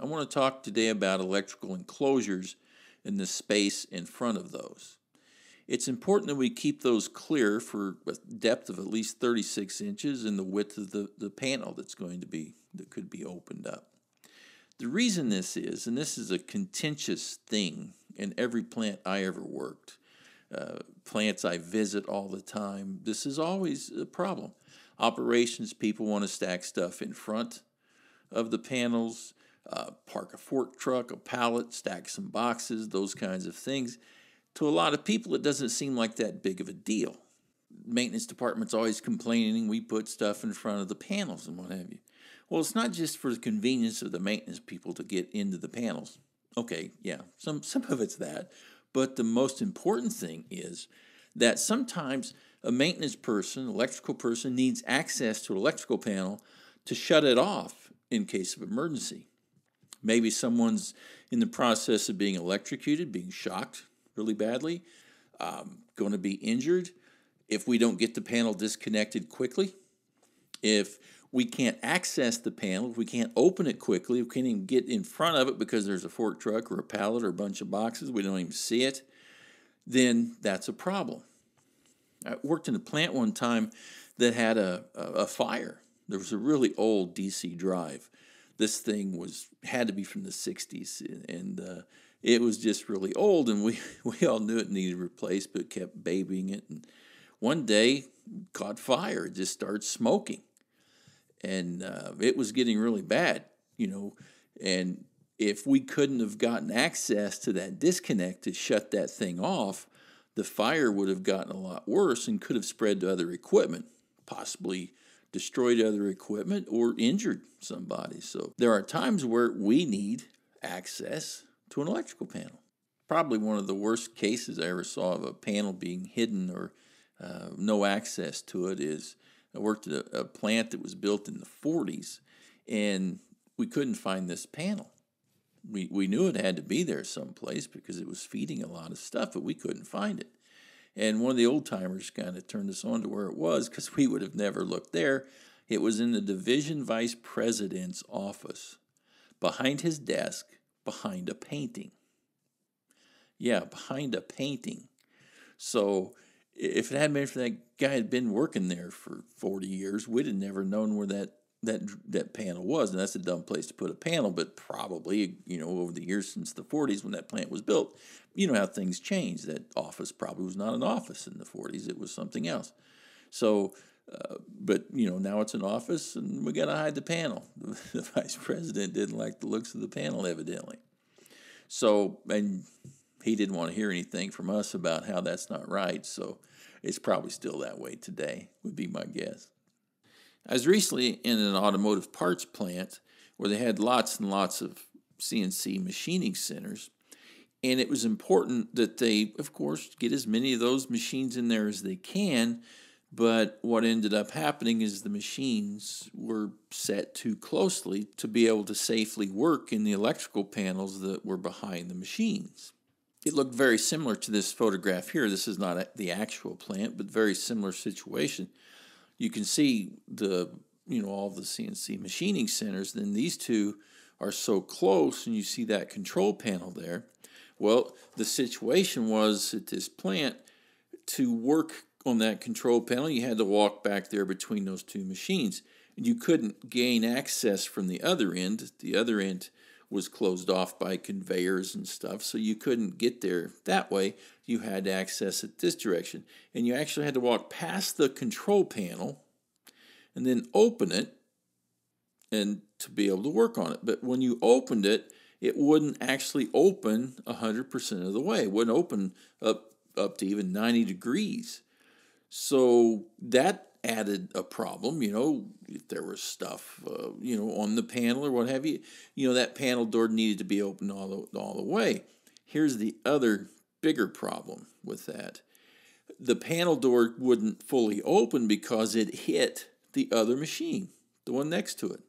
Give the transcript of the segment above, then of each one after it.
I want to talk today about electrical enclosures and the space in front of those. It's important that we keep those clear for a depth of at least 36 inches and the width of the, the panel that's going to be, that could be opened up. The reason this is, and this is a contentious thing in every plant I ever worked, uh, plants I visit all the time, this is always a problem. Operations people want to stack stuff in front of the panels, uh, park a fork truck, a pallet, stack some boxes, those kinds of things to a lot of people, it doesn't seem like that big of a deal. Maintenance department's always complaining we put stuff in front of the panels and what have you. Well, it's not just for the convenience of the maintenance people to get into the panels. Okay, yeah, some, some of it's that. But the most important thing is that sometimes a maintenance person, electrical person, needs access to an electrical panel to shut it off in case of emergency. Maybe someone's in the process of being electrocuted, being shocked, really badly, um, going to be injured if we don't get the panel disconnected quickly. If we can't access the panel, if we can't open it quickly, we can't even get in front of it because there's a fork truck or a pallet or a bunch of boxes, we don't even see it, then that's a problem. I worked in a plant one time that had a, a, a fire. There was a really old DC drive. This thing was had to be from the 60s, and uh, it was just really old, and we, we all knew it needed replaced, but kept babying it. And one day, caught fire. It just started smoking, and uh, it was getting really bad, you know. And if we couldn't have gotten access to that disconnect to shut that thing off, the fire would have gotten a lot worse and could have spread to other equipment, possibly destroyed other equipment or injured somebody. So there are times where we need access to an electrical panel. Probably one of the worst cases I ever saw of a panel being hidden or uh, no access to it is I worked at a, a plant that was built in the 40s and we couldn't find this panel. We, we knew it had to be there someplace because it was feeding a lot of stuff, but we couldn't find it. And one of the old timers kind of turned us on to where it was because we would have never looked there. It was in the division vice president's office. Behind his desk behind a painting. Yeah, behind a painting. So if it hadn't been for that guy had been working there for 40 years, we'd have never known where that that that panel was. And that's a dumb place to put a panel, but probably, you know, over the years since the 40s when that plant was built, you know how things change. That office probably was not an office in the 40s, it was something else. So uh, but you know now it's an office and we got to hide the panel. The vice president didn't like the looks of the panel evidently. So and he didn't want to hear anything from us about how that's not right. So it's probably still that way today. Would be my guess. I was recently in an automotive parts plant where they had lots and lots of CNC machining centers. And it was important that they, of course, get as many of those machines in there as they can but what ended up happening is the machines were set too closely to be able to safely work in the electrical panels that were behind the machines. It looked very similar to this photograph here. This is not the actual plant, but very similar situation. You can see the, you know, all the CNC machining centers. Then these two are so close, and you see that control panel there. Well, the situation was at this plant to work on that control panel, you had to walk back there between those two machines. And you couldn't gain access from the other end. The other end was closed off by conveyors and stuff, so you couldn't get there that way. You had to access it this direction. And you actually had to walk past the control panel and then open it and to be able to work on it. But when you opened it, it wouldn't actually open 100% of the way. It wouldn't open up, up to even 90 degrees. So that added a problem, you know, if there was stuff, uh, you know, on the panel or what have you, you know, that panel door needed to be opened all the, all the way. Here's the other bigger problem with that. The panel door wouldn't fully open because it hit the other machine, the one next to it,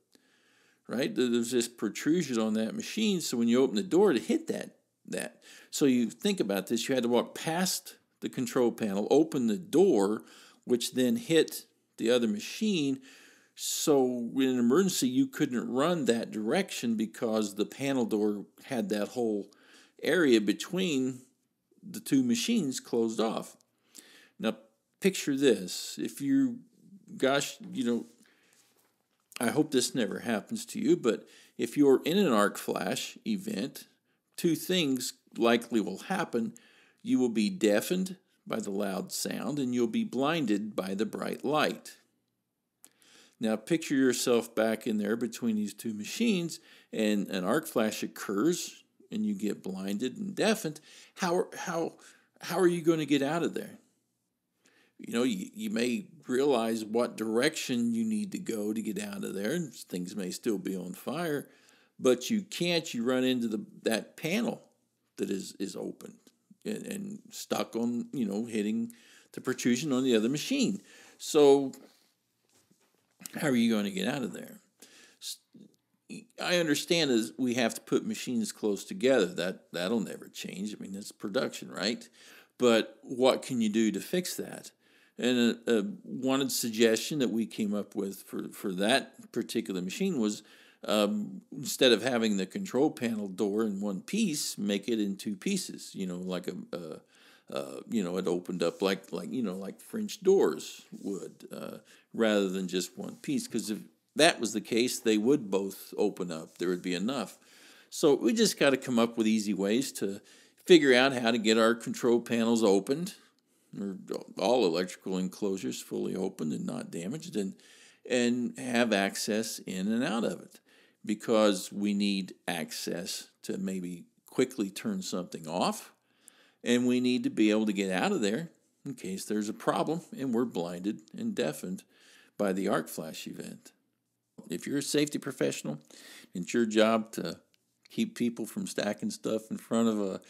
right? There's this protrusion on that machine, so when you open the door it hit that, that. So you think about this, you had to walk past the control panel, open the door, which then hit the other machine. So in an emergency, you couldn't run that direction because the panel door had that whole area between the two machines closed off. Now, picture this. If you, gosh, you know, I hope this never happens to you, but if you're in an arc flash event, two things likely will happen. You will be deafened by the loud sound and you'll be blinded by the bright light. Now picture yourself back in there between these two machines and an arc flash occurs and you get blinded and deafened. How, how, how are you going to get out of there? You know, you, you may realize what direction you need to go to get out of there, and things may still be on fire, but you can't. You run into the that panel that is is open and, and stuck on, you know, hitting the protrusion on the other machine. So, how are you going to get out of there? I understand is we have to put machines close together. That that'll never change. I mean, it's production, right? But what can you do to fix that? And a, a wanted suggestion that we came up with for, for that particular machine was um, instead of having the control panel door in one piece, make it in two pieces. You know, like a, uh, you know, it opened up like like you know like French doors would, uh, rather than just one piece. Because if that was the case, they would both open up. There would be enough. So we just got to come up with easy ways to figure out how to get our control panels opened, or all electrical enclosures fully opened and not damaged, and and have access in and out of it because we need access to maybe quickly turn something off and we need to be able to get out of there in case there's a problem and we're blinded and deafened by the arc flash event. If you're a safety professional, it's your job to keep people from stacking stuff in front of a,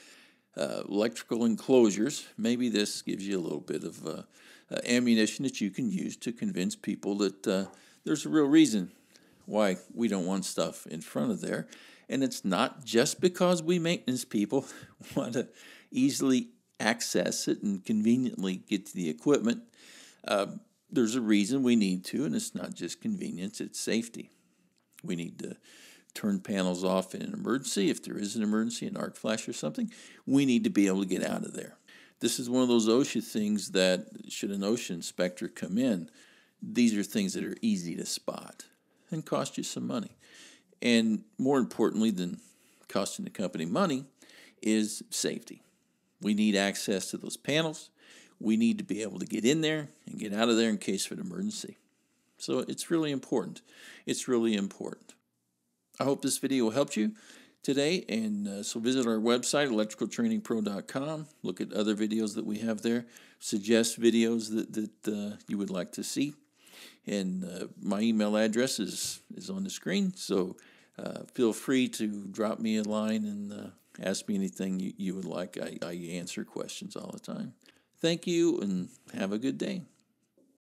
uh, electrical enclosures. Maybe this gives you a little bit of uh, uh, ammunition that you can use to convince people that uh, there's a real reason why we don't want stuff in front of there. And it's not just because we maintenance people want to easily access it and conveniently get to the equipment. Uh, there's a reason we need to, and it's not just convenience, it's safety. We need to turn panels off in an emergency. If there is an emergency, an arc flash or something, we need to be able to get out of there. This is one of those OSHA things that, should an OSHA inspector come in, these are things that are easy to spot and cost you some money. And more importantly than costing the company money is safety. We need access to those panels. We need to be able to get in there and get out of there in case of an emergency. So it's really important. It's really important. I hope this video helped you today. And uh, so visit our website, electricaltrainingpro.com. Look at other videos that we have there. Suggest videos that, that uh, you would like to see. And uh, my email address is, is on the screen. So uh, feel free to drop me a line and uh, ask me anything you, you would like. I, I answer questions all the time. Thank you and have a good day.